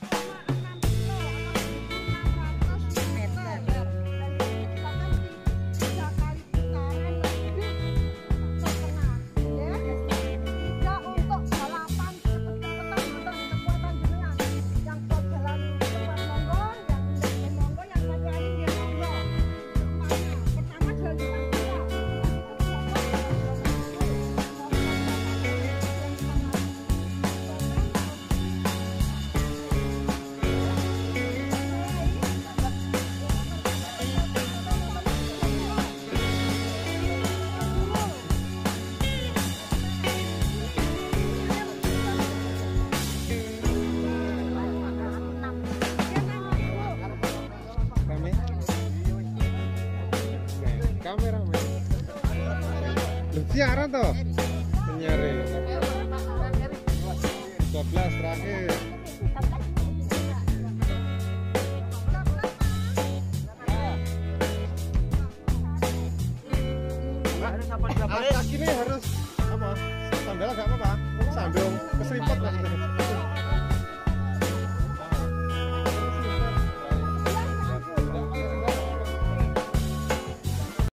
Thank you. Kamera men. Lu siaran toh? Penyiaran 12 terakhir. Alas kaki ini harus apa? Sandal gak apa-apa sandung keseriput lah